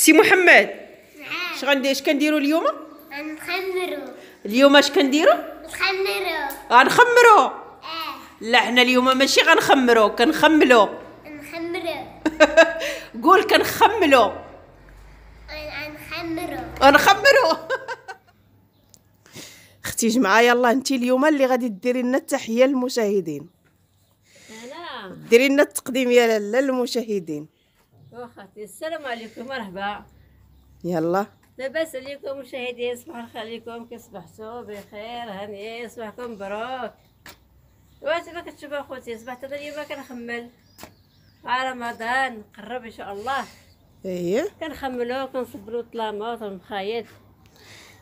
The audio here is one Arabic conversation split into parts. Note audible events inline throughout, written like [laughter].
سي محمد. نعم. اش غندير اش كنديروا اليوم؟ نخمرو اليوم اش كنديروا نخمرو غنخمروا آه. لا حنا اليوم ماشي غنخمروا كنخملوا نخمرو [laughs] قول كنخملوا نخمرو غنخمروا [laughs] أختي جمعه يلا انت اليوم اللي غادي ديري لنا التحية للمشاهدين. ديري لنا التقديم يا لاله للمشاهدين. واخاتي السلام عليكم مرحبا. يلا. لاباس عليكم مشاهدين صباح الخير عليكم كي صبحتوا؟ بخير هني صباحكم مبروك. واش ما كتشوفوا أخوتي صبحت أنا اليوم كنخمل. رمضان قرب إن شاء الله. إيه. كنخملو كنصبرو الطلامات والمخايط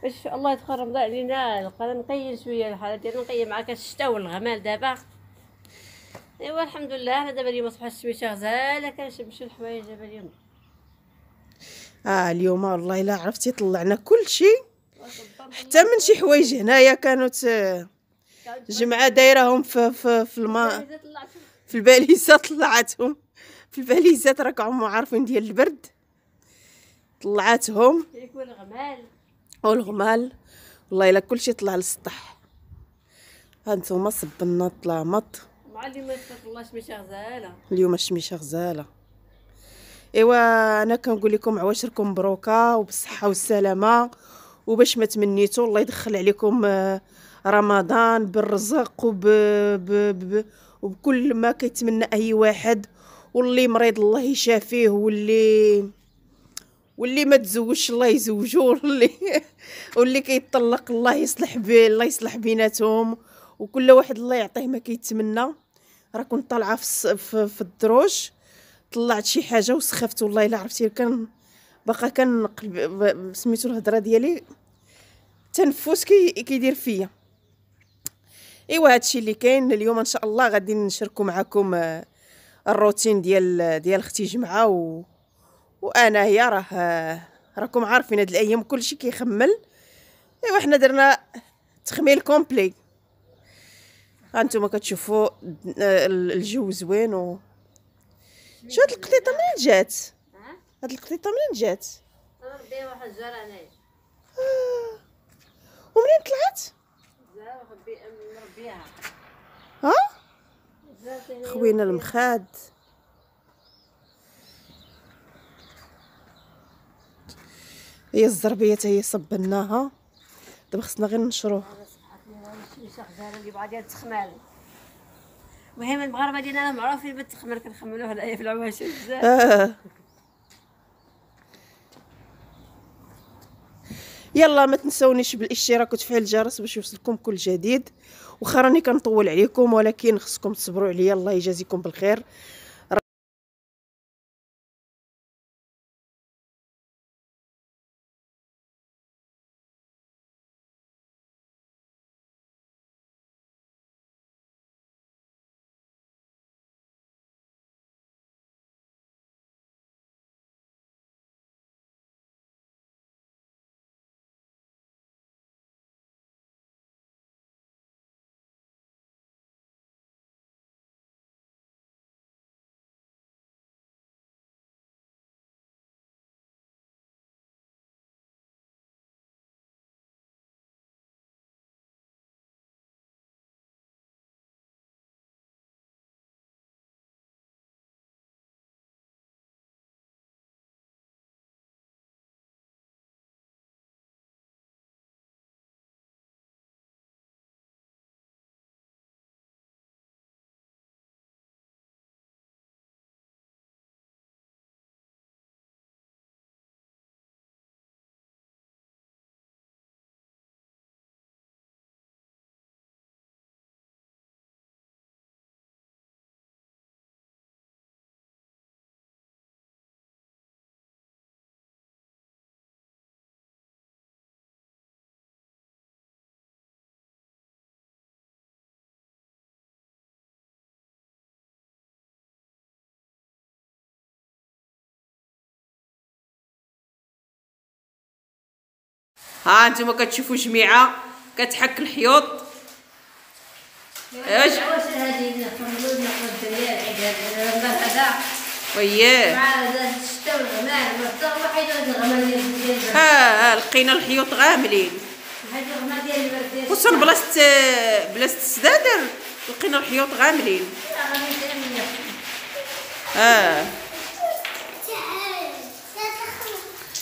باش إن شاء الله يدخل رمضان علينا نبقى نقيل شوية الحالة ديالنا نقيل معاك الشتاء والغمال دابا. أيوا الحمد لله. أنا دابا اليوم صبحت الشميشه غزاله كنشمشو الحوايج دابا اليوم؟ آه اليوم والله إلا عرفتي طلعنا كل شيء حتى من شي حوايج هنايا كانت آه، جمعة دايرهم في في في الماء. في الباليزة طلعتهم. في الباليزات راكم عارفين ديال البرد. طلعتهم. يكون الغمال. والغمال والله إلا كلشي طلع للسطح. هانتوما صبنا الطلامط. الله غزاله اليوم الشميشه غزاله إيوا أنا كنقول لكم عواشركم مبروكه وبالصحة والسلامة. وباش ما تمنيتوا الله يدخل عليكم آه، رمضان بالرزق وب... ب... وبكل ما كيتمنى أي واحد. واللي مريض الله يشافيه واللي واللي ما تزوجش الله يزوجو. [laughs] واللي واللي كيطلق الله يصلح بيه الله يصلح بيناتهم. وكل واحد الله يعطيه ما كيتمنى. راه كنت طالعه في, في, في الدروج طلعت شي حاجة وسخفت والله إلا عرفتي كان باقا كنقلب سميتو الهضرة ديالي تنفس كي كيدير فيا. إيوا هادشي اللي كاين اليوم إن شاء الله غادي نشاركوا معكم آه، الروتين ديال ديال أختي جمعة و وأنا هي راه آه، راكم عارفين هاد الأيام كلشي كيخمل. إيوا حنا درنا تخميل كومبلي هانتوما كتشوفوا آه، الجو زوين و شو هاد القطيطة منين جات؟ ها هاد القطيطة منين جات؟ واحد الجار انايا آه. ومنين طلعت؟ نربيها ها؟ خوينا المخاد. هي الزربية هي صبناها دابا خصنا غير نشروه غزاله اللي بعد ديال التخمال المهم المغاربه ديالنا معروفين بالتخمال كنخملوه هنايا في العواشر بزاف. آه. يلا ما تنسونيش بالاشتراك وتفعيل الجرس باش يوصلكم كل جديد. واخا راني كنطول عليكم ولكن خصكم تصبروا عليا. الله يجازيكم بالخير. ها أنتم كتشوفوا جميعة؟ كتحك الحيوط؟ العواشر هذه؟ وياه. البرد ها لقينا الحيوط غاملين. خصوصا بلاصة بلاصة السدادر لقينا الحيوط غاملين. آه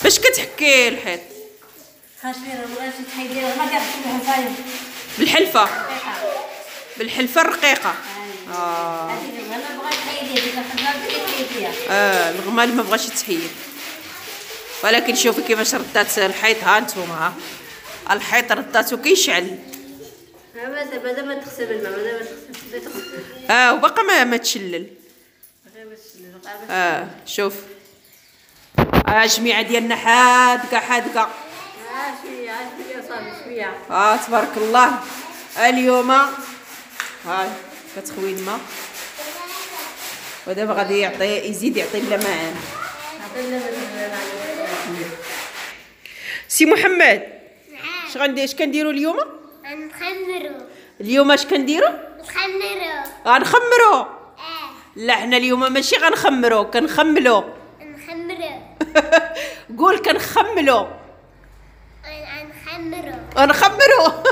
باش كتحكي الحيط؟ الحفايم بالحلفة. بالحلفة الرقيقة. آه. الغمال ما بغاش يتحيد. ولكن شوفي كيفاش ردات الحيط. ها نتوما ها. الحيط رداتو كيشعل. آه وباقا ما ما تشلل. آه شوف. آه جميعة ديالنا حادقة حادقة. شوية آه، شوية صافي شوية. آه تبارك الله. اليوم هاي كتخوي الماء. ودابا غادي يعطي يزيد يعطي لنا معان عطينا من سي محمد اش غندير اش كنديروا اليوم؟ نخمرو اليوم اش كنديروا نخمرو غنخمروا آه. لا حنا اليوم ماشي غنخمروا كنخملوا نخمرو [laughs] قول كنخملوا نخمرو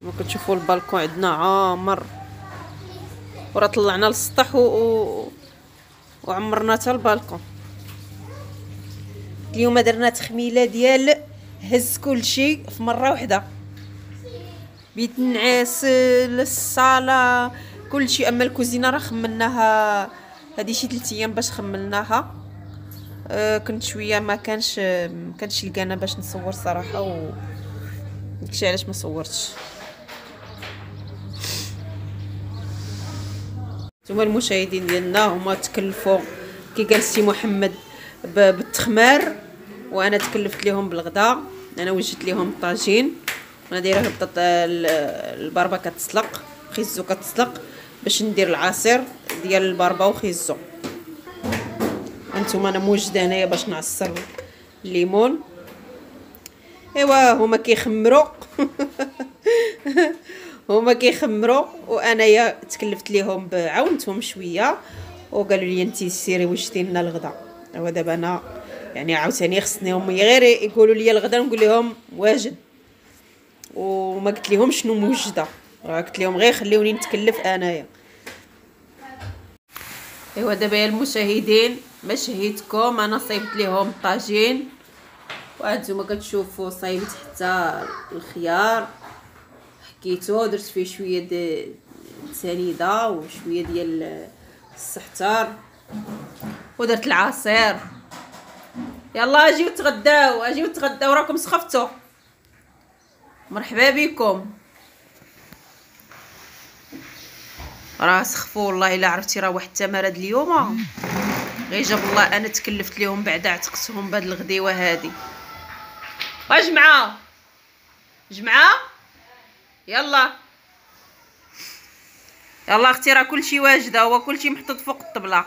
ما كتشوفوا البالكون عندنا عامر. وراه طلعنا للسطح و... و... وعمرنا حتى البالكون. اليوم درنا تخميلة ديال هز كل شيء في مرة واحدة بيت النعاس الصاله كل شيء أما الكوزينة راه خملناها هذه شي 3 أيام باش خملناها. كنت شوية ما كانش ما كانش لقانا باش نصور صراحة و داكشي علاش ما صورتش. ثم المشاهدين ديالنا هما تكلفوا كي قال سي محمد بالتخمار وأنا تكلفت لهم بالغدا أنا وجدت لهم الطاجين أنا دايرة البطاط ال- الباربه كتسلق خيزو كتسلق باش ندير العصير ديال الباربه وخيزو أنتم أنا موجده هنايا باش نعصر الليمون ايوا هما كيخمروا. [laughs] هما كيخمروا وانايا تكلفت ليهم بعاونتهم شوية وقالوا لي انت سيري وجدي لنا الغدا. هو دابا أنا يعني عاوتاني خصني هما غير يقولوا لي الغدا نقول لهم واجد وما قلت لهم شنو موجدة. قلت لهم غير خليوني نتكلف انايا. ايوا دابا يا المشاهدين ما شهيتكم أنا صيبت لهم الطاجين وأنتم كتشوفوا صايبت حتى الخيار. حكيتو درت فيه شوية د سنيده وشوية ديال السحتار ودرت العصير. يلا اجيو تغداو اجيو تغداو راكم سخفتوا مرحبا بكم. راه سخفوا والله إلا عرفتي راه واحد التمرد اليوم. غير جاب الله أنا تكلفت لهم بعد عتقتهم بهاد الغديوة هادي. واجمعه جمعه يلا. يلا أختي راه كلشي واجده هو كلشي محطوط فوق الطبلة.